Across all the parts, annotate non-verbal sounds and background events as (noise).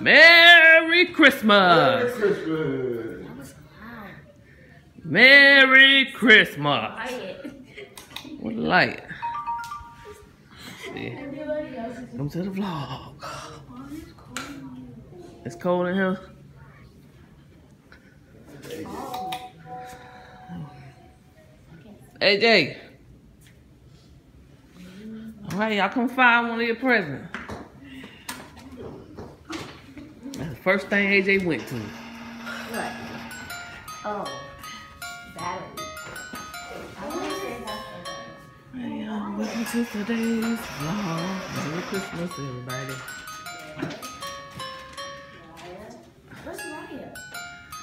Merry Christmas. Christmas. That was loud. Merry Christmas. Quiet. What a light. See, Everybody else is come to the vlog. on this cold. It's cold in here. AJ. All right, y'all come find one of your presents. That's the first thing AJ went to. What? Oh. Battery. I want to say that's the Hey, y'all, welcome to today's vlog. Merry Christmas, everybody. Where's Raya?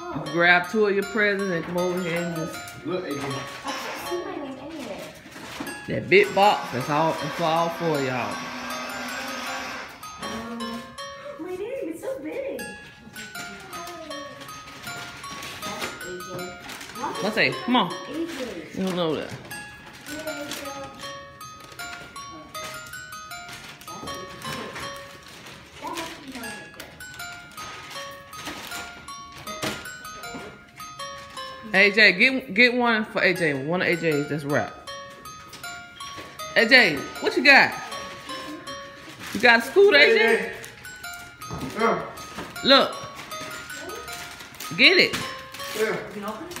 Oh. grab two of your presents and come over here and just Look, AJ. I can't see my name anywhere. that big box. That's all. That's all for y'all. Say, come on. You don't know that. AJ, get get one for AJ. One of AJ's that's wrapped. AJ, what you got? You got a scooter, AJ? Look. Get it. Yeah.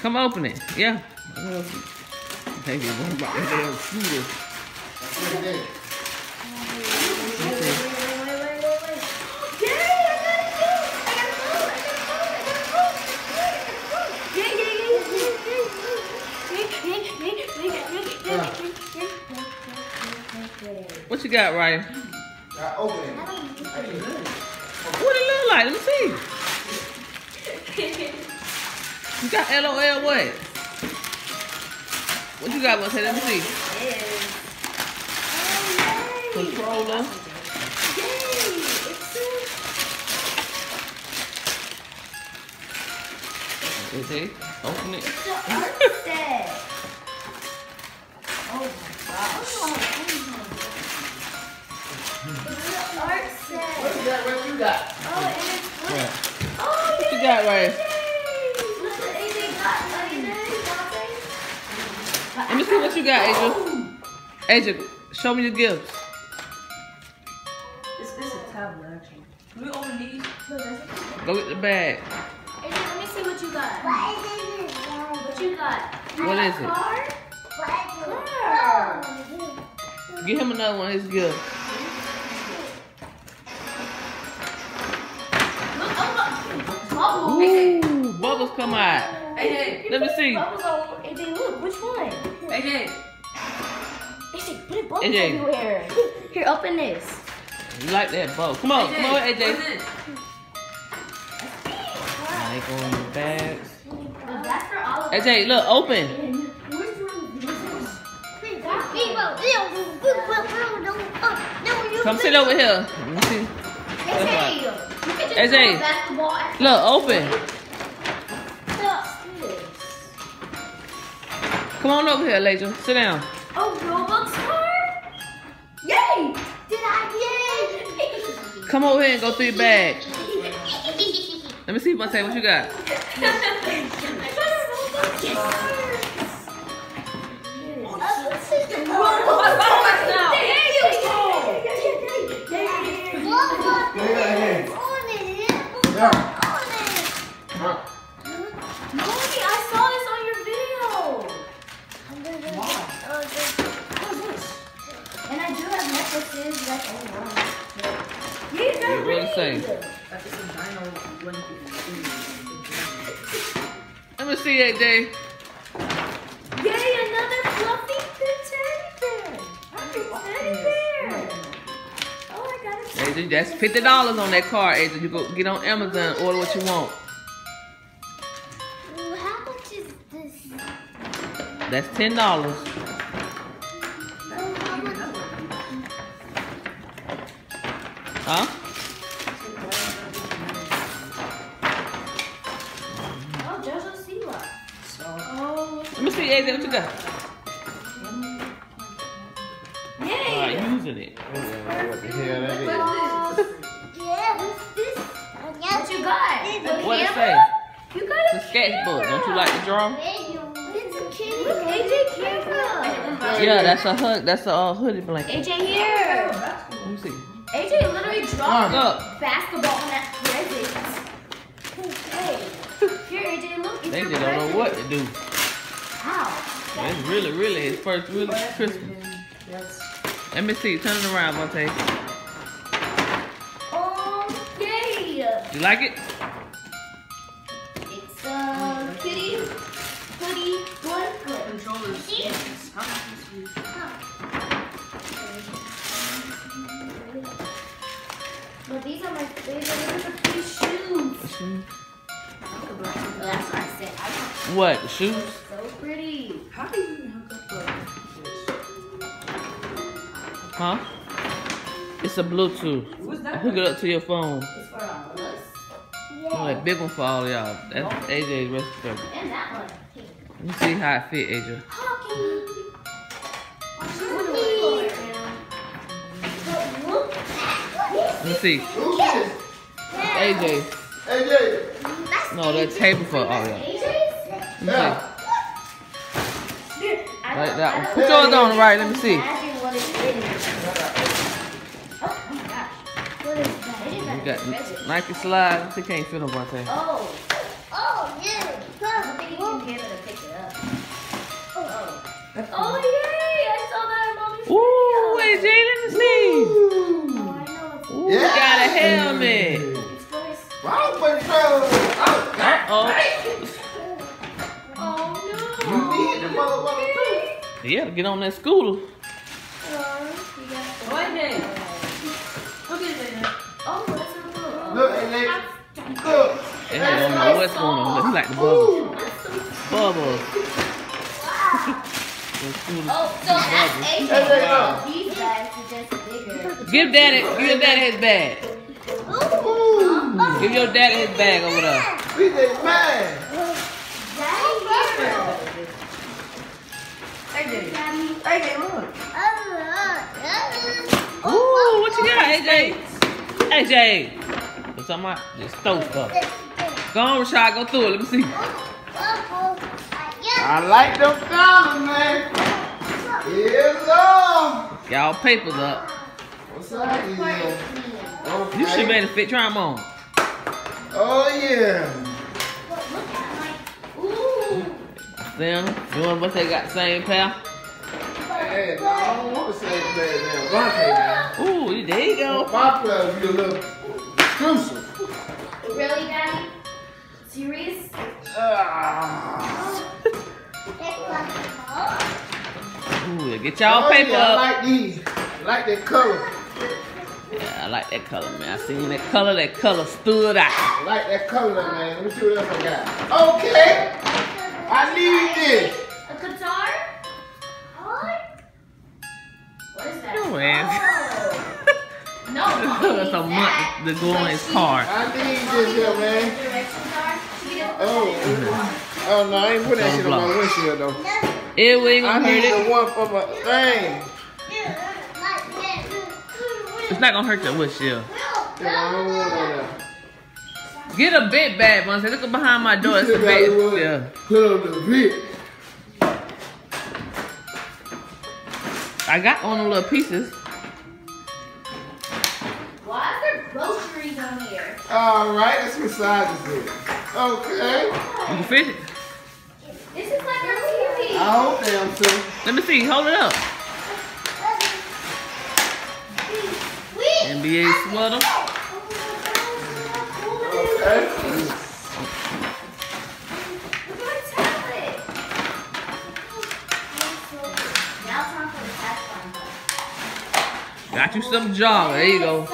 Come open it. Yeah. Maybe one about the damn scooter. AJ. What you got, Ryan? I open it. What it look like? Let me see. Got LOL what? What you got, Monte? Let me see. Controller. Is it? Open it. It's an art set. Oh my gosh. It's an art set. What you got? What you got? Oh, and it's what? Yeah. Oh, What you got, Ryan? Let me see what you got, Asia. Asia, show me the gifts. It's, it's a tablet, actually. Can we open these? Go get the bag. AJ, let me see what you got. What you got? You What got is it? Car? Car. Give him another one of his gifts. Look, oh, look. Bubble. Ooh, bubbles come out. AJ! Let me see. Bubbles all AJ, look, which one? AJ! AJ, put bubbles AJ. everywhere. (laughs) Here, open this. You like that bubble. Come on, come on, What's AJ. this? I ain't going in the bags. That's for all of us. AJ, oh, look, open. Where's one? Come sit over here. Let me see. AJ, you can just AJ. throw a basketball at Look, open. Come on over here, Leja. Sit down. A Roblox card? Yay! Did I? Yay! Come over here and go through your bag. (laughs) Let me see, Monte, what you got? Yeah. I got it. AJ, that's fifty dollars on that card, AJ. You go get on Amazon, order what you want. How much is this? That's ten dollars. Huh? Oh, Jojo Siwa. Oh, Let me see, AJ, what you got? yay! Uh, using it. What the hell that is? Say? You got a It's a sketchbook. Don't you like to draw? It's a kid. Look, AJ camera. Yeah, that's a hood. That's a uh, hoodie blanket. AJ here. Let me see. AJ literally dropped Look, basketball on that present. Hey, here AJ, look. It's they your just don't know what to do. Wow. It's really, really his first really Christmas. Yes. Let me see. Turn it around, Monte. Oh, yay. You like it? These are my favorite. These are pretty shoes. Oh, that's what I said. I What? The shoes? so pretty. How do you hook up Huh? It's a Bluetooth. What's that? Hook it up to your phone. It's for all of us. Oh, that big one for all y'all. That's AJ's recipe. And that one. Let me see how it fit, AJ. Oh, Let me see. Who's? AJ. AJ. No, that table for all y'all. Let me see. Yeah. Like that one. Put yours on the right. Let me see. Imagine what it's in. Oh, oh my gosh. What is that? It is We that got. Nike slides. They can't fit them, Monte. Oh. Oh, Yeah, get on that scooter. Oh, you got the- Go ahead. Look at it. That's so cool. Look. Don't know what's going on. Looks like the bubbles. That's so Bubbles. (laughs) Wow. The scooter. Oh, so that's Hey, hey, AJ. These bags are just bigger. Give daddy, give daddy his bag. Ooh. Give your daddy his bag over there. We just mad. AJ, look. Ooh, what you got, oh, AJ? AJ. What's up, about? Just throw stuff. Go on, Rashad. Go through it. Let me see. I like them colors, man. Yes, Lord. Y'all papers up. What's up, here? Okay. You should be able to fit. Try them on. Oh, yeah. Ooh. Them. You want to they got the same pair? Hey, no, I don't want to say that now. Vontae now. Ooh, there you go. My players be a little exclusive. Really, Daddy? Serious? Ah. (laughs) Ooh, get y'all Oh, paper yeah, I like these. I like that color. Yeah, I like that color, man. I seen that color. That color stood out. I like that color, man. Let me see what else I got. Okay. That. to on his car. I need Mommy this here, man. what directions are. She can do- Oh. Oh, no, I ain't put that shit on my windshield, though. It we ain't I gonna need hurt the it. one for my thing. It's not gonna hurt your windshield. Yeah, I don't no. Get a bit bag. Say, look behind my door. It's a bit. Yeah. Put on the bit. I got on the little pieces. All right, let's massage this. Okay. You can fit it. This is like our TV. I hope they am too. Let me see. Hold it up. NBA sweater. Okay. Look at my tablet. Now time for the tax fund. Got you some jogger. There you go.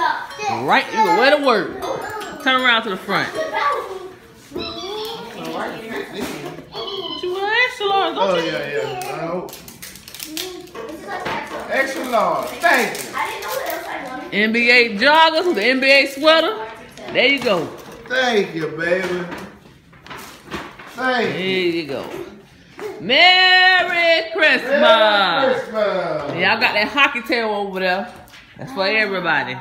Right. You go way to work. Turn around to the front. All right, fit this one. You want extra large, don't Oh, you? yeah, yeah. I hope. This is like tax fund. Extra large. Thank you. I didn't know what else I wanted. NBA joggers with the NBA sweater. There you go. Thank you, baby. Thank you. There you. you go. Merry Christmas. Merry Christmas. Y'all got that hockey tail over there. That's for everybody.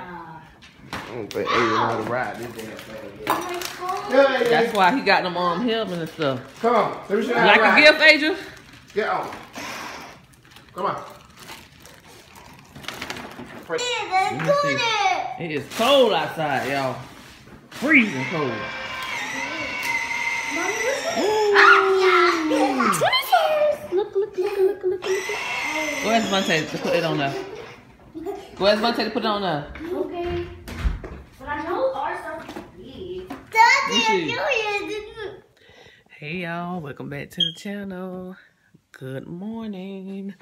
I don't think Aiden know how to ride this damn thing. yet. My. Yeah, That's why he got them um helmet and stuff. Come on. Let me show you how Like to ride. a gift, Adrian? Get on. Come on. Pray- Yeah, Let me let's see. do it. It is cold outside, y'all. Freezing cold. Mommy, what's that? Look, look, look, look, look, look. Go ahead, Devontae, to put it on there. Go ahead, Devontae, to put it on there. Okay. But I know ours are big. Let me see. Daddy, Hey y'all, welcome back to the channel. Good morning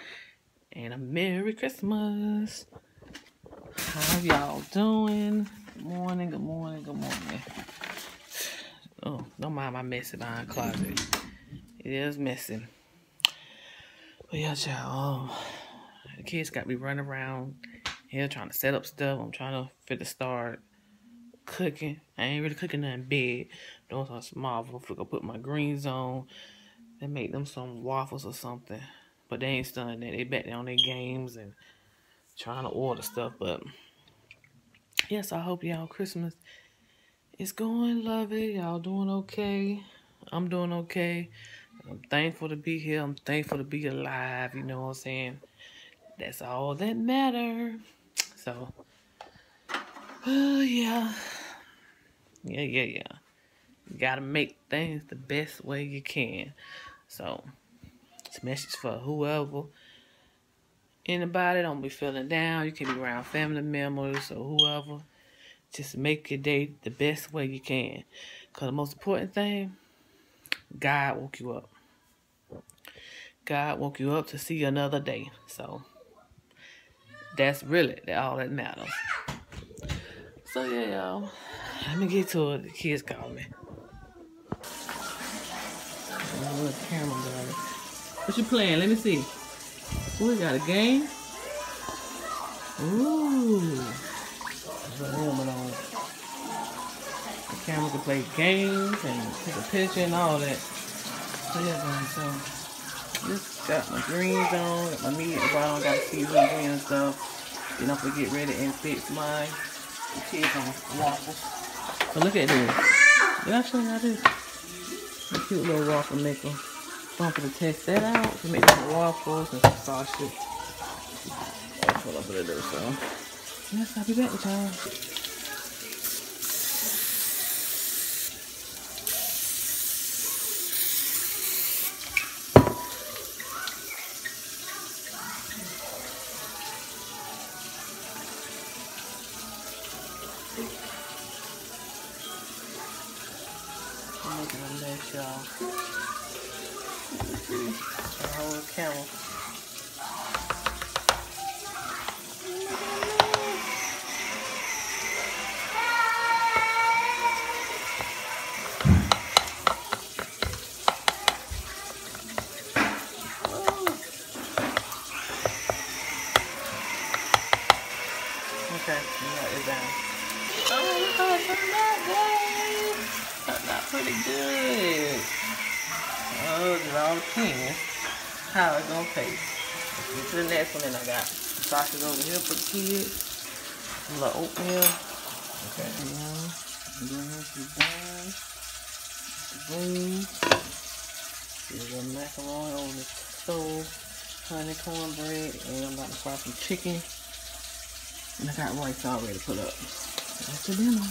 and a Merry Christmas. How y'all doing? Good morning, good morning, good morning. Oh, don't mind my messy behind closet. It is messy. But yeah, y'all, um, the kids got me running around here trying to set up stuff. I'm trying to fit the start cooking. I ain't really cooking nothing big. Doing some small. I'm gonna put my greens on. Then make them some waffles or something. But they ain't studying that. They back there on their games and trying to order stuff. But yes, I hope y'all Christmas is going lovely. Y'all doing okay. I'm doing okay. I'm thankful to be here. I'm thankful to be alive. You know what I'm saying? That's all that matter. So, oh (sighs) yeah. Yeah, yeah, yeah. You gotta make things the best way you can. So, this message for whoever, anybody, don't be feeling down. You can be around family members or whoever. Just make your day the best way you can. Because the most important thing, God woke you up. God woke you up to see another day. So, that's really all that matters. So, yeah, y'all. Let me get to it. The kids call me. Oh, my little camera. What you playing? Let me see. Ooh, we got a game. Ooh. There's a helmet on. The camera can play games and take a picture and all that. So yeah, so just got my greens on, got my meat bottom, got seasoning green and stuff. Then I'm gonna get ready and fix my the kids on waffles. So look at this. Did I show y'all this? A cute little waffle maker. So I'm gonna test that out to make some waffles and some sausage. That's what I'm gonna do, so. Yes, I'll be back with y'all. It's all. How it gonna taste? Let's get to the next one, and I got sausage over here for the kids. Some little oatmeal. Okay. Yeah. And then here's buns. Greens. Here's a macaroni on the stove. Honey cornbread. And I'm about to fry some chicken. And I got rice already put up. That's the dinner.